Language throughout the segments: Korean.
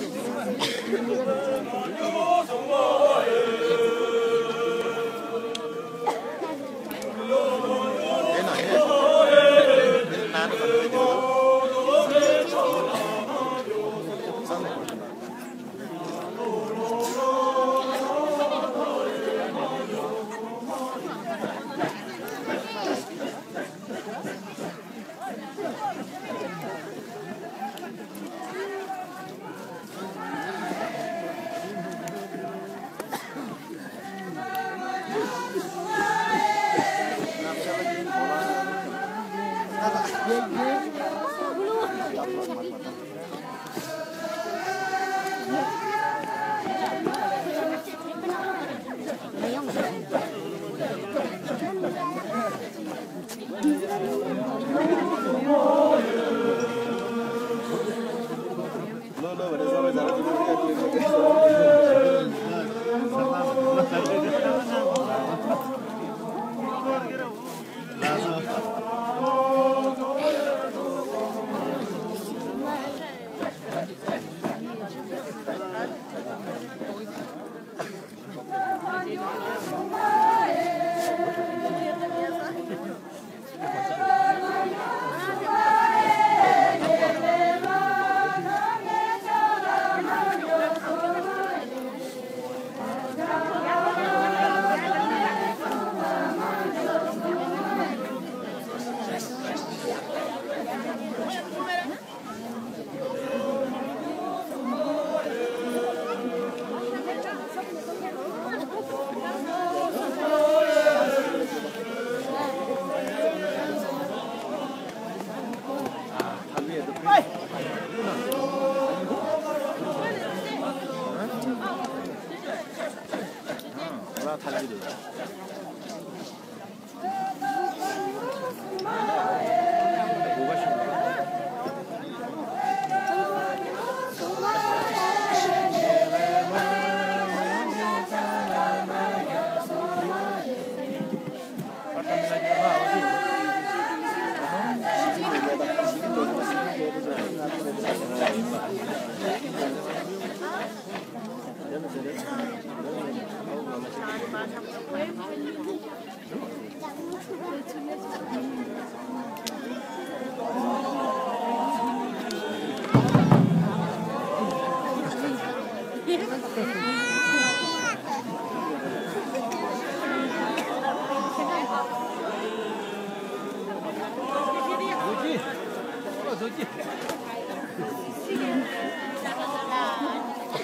정모 정모 Thank you.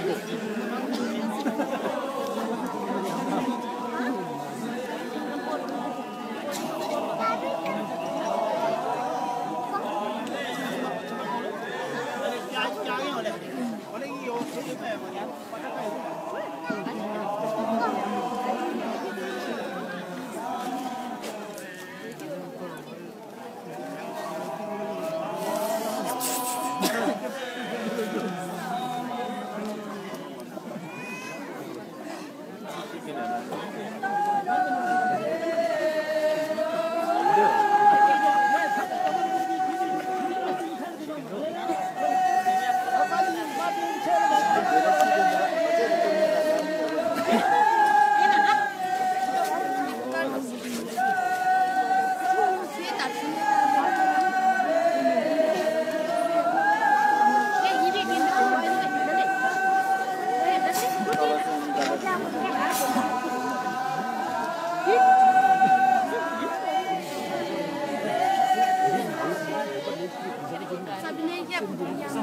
Cái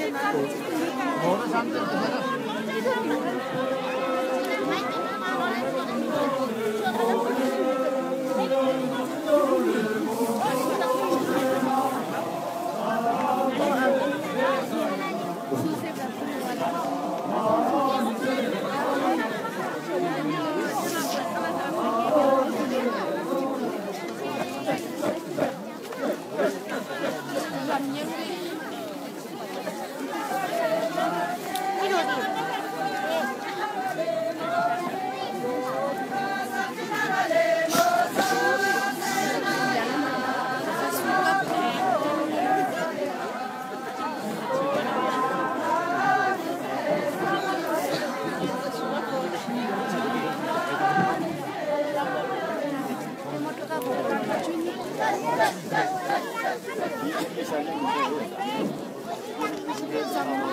我们三个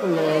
Hallelujah.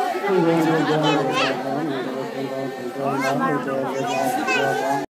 그러면은저이사람으로서는저저남에대해저사람 한.